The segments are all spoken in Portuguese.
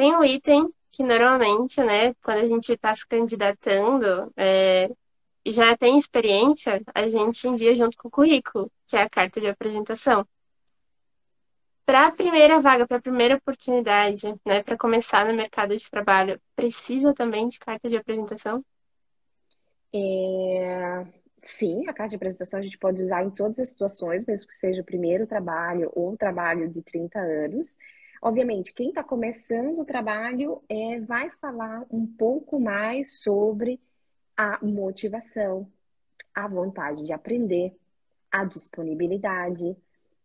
tem um item que normalmente, né, quando a gente está se candidatando é, e já tem experiência, a gente envia junto com o currículo, que é a carta de apresentação. Para a primeira vaga, para a primeira oportunidade, né, para começar no mercado de trabalho, precisa também de carta de apresentação? É... Sim, a carta de apresentação a gente pode usar em todas as situações, mesmo que seja o primeiro trabalho ou o trabalho de 30 anos. Obviamente, quem está começando o trabalho é, vai falar um pouco mais sobre a motivação, a vontade de aprender, a disponibilidade,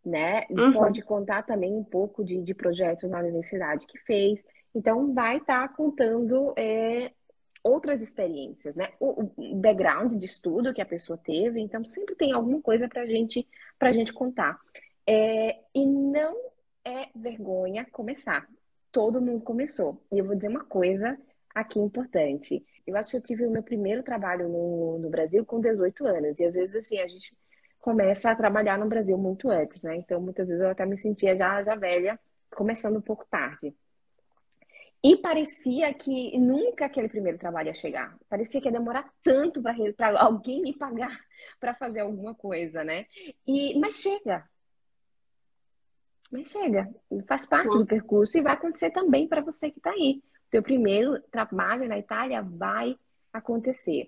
né? Uhum. Pode contar também um pouco de, de projetos na universidade que fez. Então, vai estar tá contando é, outras experiências, né? O, o, background de estudo que a pessoa teve. Então, sempre tem alguma coisa para gente, a gente contar. É, e vergonha começar. Todo mundo começou. E eu vou dizer uma coisa aqui importante. Eu acho que eu tive o meu primeiro trabalho no, no Brasil com 18 anos. E às vezes, assim, a gente começa a trabalhar no Brasil muito antes, né? Então, muitas vezes eu até me sentia já, já velha, começando um pouco tarde. E parecia que nunca aquele primeiro trabalho ia chegar. Parecia que ia demorar tanto para alguém me pagar para fazer alguma coisa, né? E, mas chega, mas chega, faz parte do percurso e vai acontecer também para você que está aí. O teu primeiro trabalho na Itália vai acontecer.